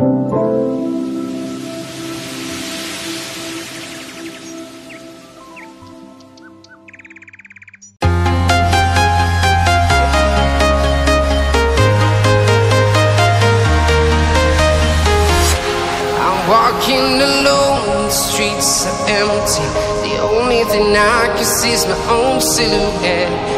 I'm walking alone, the streets are empty. The only thing I can see is my own silhouette.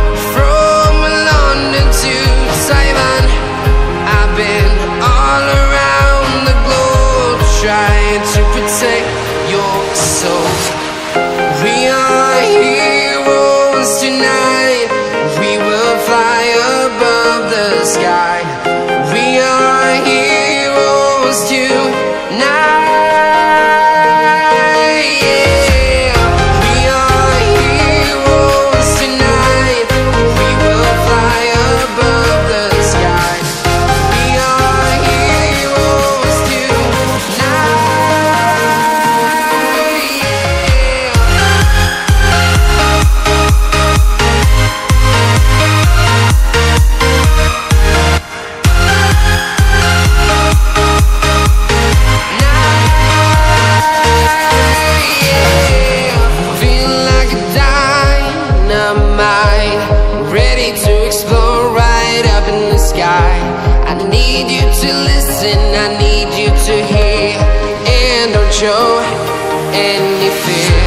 show any fear.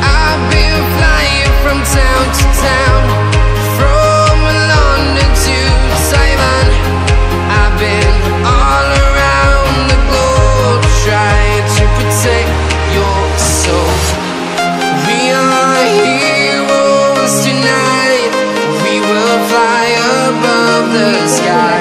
I've been flying from town to town, from London to Taiwan. I've been all around the globe trying to protect your soul. We are heroes tonight. We will fly above the sky.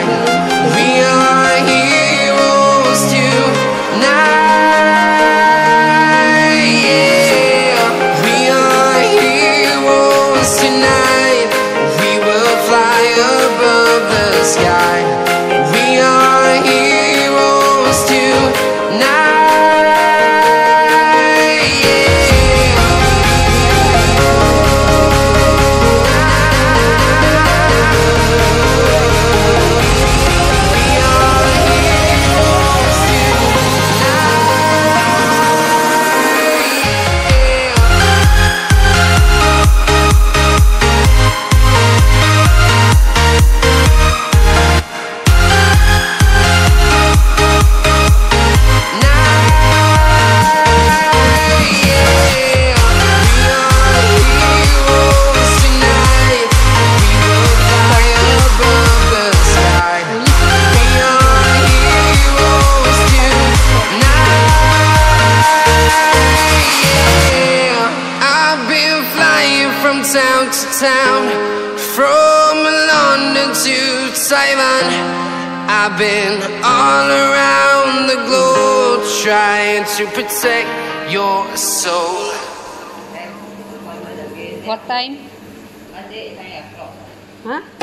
London to Taiwan. I've been all around the globe trying to protect your soul. What time? Huh?